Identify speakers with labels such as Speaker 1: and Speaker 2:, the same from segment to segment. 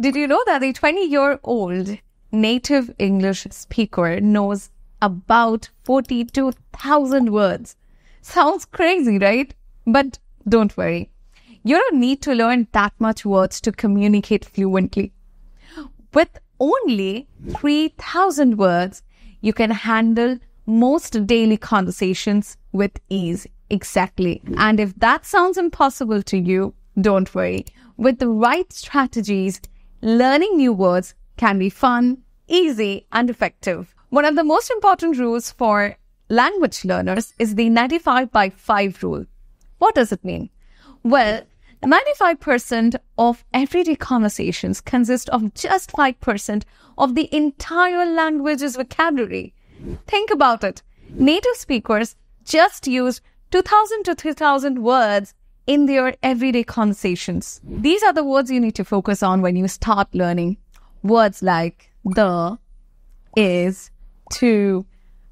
Speaker 1: Did you know that a 20 year old native English speaker knows about 42,000 words? Sounds crazy, right? But don't worry. You don't need to learn that much words to communicate fluently. With only 3,000 words, you can handle most daily conversations with ease. Exactly. And if that sounds impossible to you, don't worry. With the right strategies, learning new words can be fun, easy, and effective. One of the most important rules for language learners is the 95 by 5 rule. What does it mean? Well, 95% of everyday conversations consist of just 5% of the entire language's vocabulary. Think about it. Native speakers just use 2000 to 3000 words in their everyday conversations. These are the words you need to focus on when you start learning. Words like the, is, to,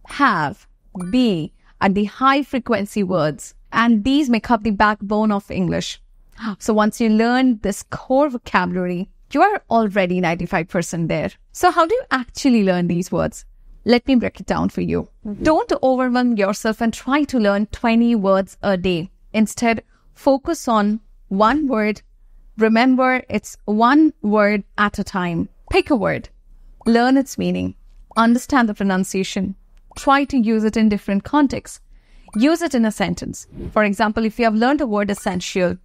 Speaker 1: have, be are the high frequency words. And these make up the backbone of English. So once you learn this core vocabulary, you are already 95% there. So how do you actually learn these words? Let me break it down for you. Mm-hmm. Don't overwhelm yourself and try to learn 20 words a day. Instead, focus on one word. Remember, it's one word at a time. Pick a word, learn its meaning, understand the pronunciation, try to use it in different contexts. Use it in a sentence. For example, if you have learned a word essential,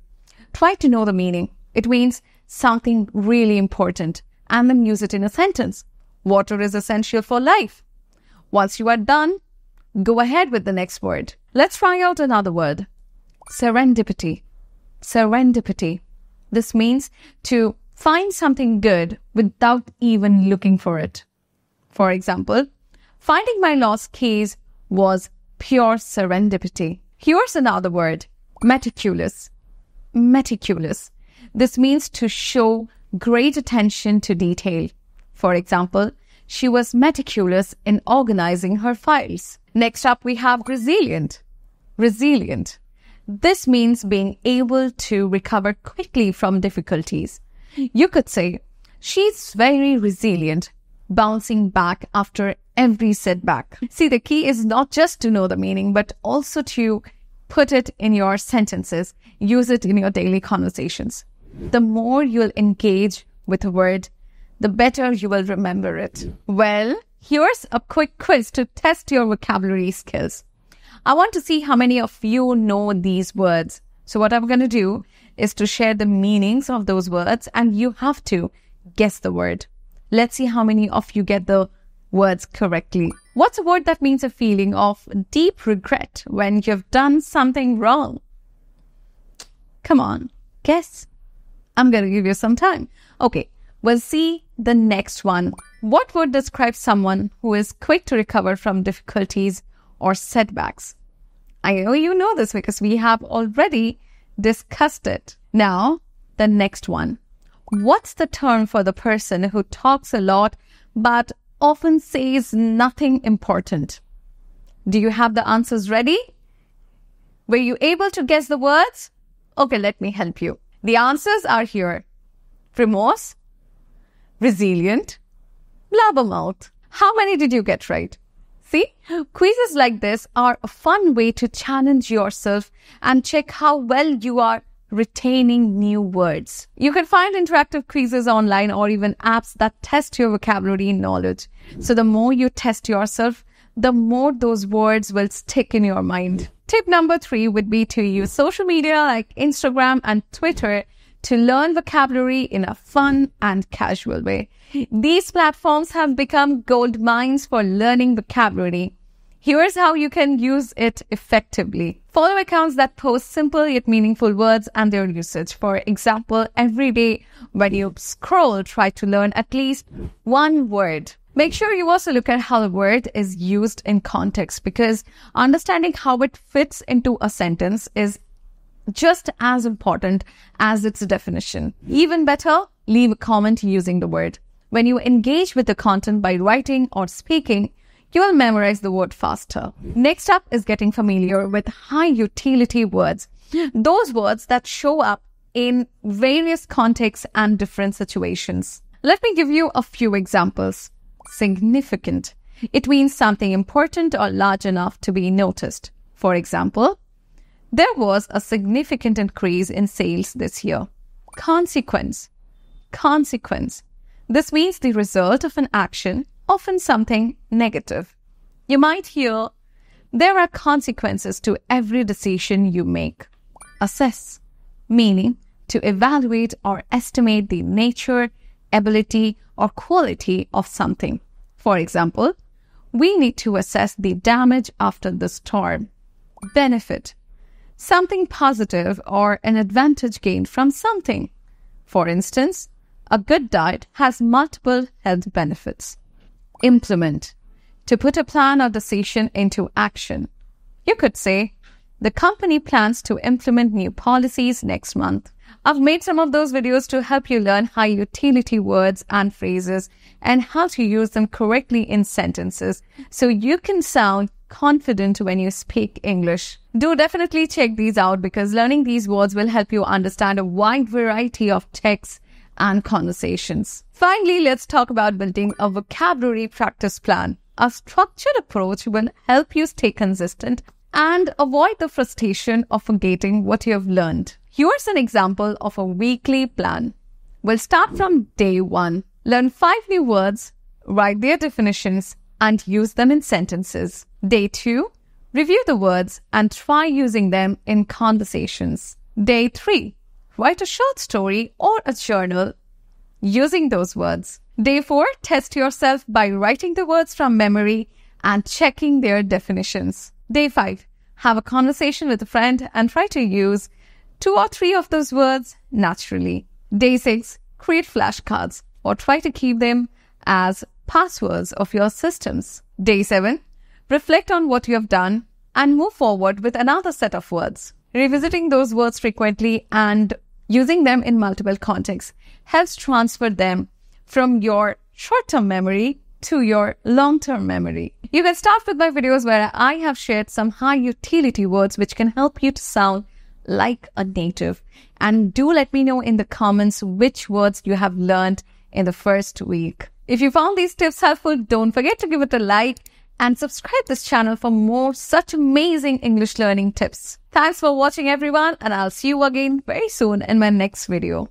Speaker 1: try to know the meaning. It means something really important and then use it in a sentence. Water is essential for life. Once you are done, go ahead with the next word. Let's try out another word. Serendipity. Serendipity. This means to find something good without even looking for it. For example, finding my lost keys was pure serendipity. Here's another word. Meticulous. Meticulous. This means to show great attention to detail. For example, she was meticulous in organizing her files. Next up, we have resilient. Resilient. This means being able to recover quickly from difficulties. You could say, she's very resilient, bouncing back after every setback. See, the key is not just to know the meaning, but also to put it in your sentences, use it in your daily conversations. The more you'll engage with a word, the better you will remember it. Well, here's a quick quiz to test your vocabulary skills. I want to see how many of you know these words. So what I'm going to do is to share the meanings of those words and you have to guess the word. Let's see how many of you get the words correctly. What's a word that means a feeling of deep regret when you've done something wrong? Come on, guess. I'm going to give you some time. Okay, we'll see the next one. What would describe someone who is quick to recover from difficulties or setbacks? I know you know this because we have already discussed it. Now, the next one. What's the term for the person who talks a lot but often says nothing important? Do you have the answers ready? Were you able to guess the words? Okay, let me help you. The answers are here. Remorse, resilient, blabbermouth. How many did you get right? See, quizzes like this are a fun way to challenge yourself and check how well you are retaining new words. You can find interactive quizzes online or even apps that test your vocabulary knowledge. So the more you test yourself, the more those words will stick in your mind. Tip number three would be to use social media like Instagram and Twitter to learn vocabulary in a fun and casual way. These platforms have become gold mines for learning vocabulary. Here's how you can use it effectively. Follow accounts that post simple yet meaningful words and their usage. For example, every day when you scroll, try to learn at least one word. Make sure you also look at how the word is used in context because understanding how it fits into a sentence is just as important as its definition. Even better, leave a comment using the word. When you engage with the content by writing or speaking, you will memorize the word faster. Next up is getting familiar with high utility words. Those words that show up in various contexts and different situations. Let me give you a few examples. Significant. It means something important or large enough to be noticed. For example, there was a significant increase in sales this year. Consequence. Consequence. This means the result of an action, often something negative. You might hear, there are consequences to every decision you make. Assess, meaning to evaluate or estimate the nature, ability, or quality of something. For example, we need to assess the damage after the storm. Benefit, something positive or an advantage gained from something. For instance, a good diet has multiple health benefits. Implement, to put a plan or decision into action. You could say, the company plans to implement new policies next month. I've made some of those videos to help you learn high utility words and phrases and how to use them correctly in sentences so you can sound confident when you speak English. Do definitely check these out because learning these words will help you understand a wide variety of texts and conversations. Finally, let's talk about building a vocabulary practice plan. A structured approach will help you stay consistent and avoid the frustration of forgetting what you have learned. Here's an example of a weekly plan. We'll start from day one. Learn five new words, write their definitions, and use them in sentences. Day two, review the words and try using them in conversations. Day three, write a short story or a journal using those words. Day four, test yourself by writing the words from memory and checking their definitions. Day five, have a conversation with a friend and try to use two or three of those words naturally. Day six, create flashcards or try to keep them as passwords of your systems. Day seven, reflect on what you have done and move forward with another set of words. Revisiting those words frequently and using them in multiple contexts helps transfer them from your short term memory to your long term memory. You can start with my videos where I have shared some high utility words which can help you to sound like a native. And do let me know in the comments which words you have learned in the first week. If you found these tips helpful, don't forget to give it a like and subscribe this channel for more such amazing English learning tips. Thanks for watching everyone and I'll see you again very soon in my next video.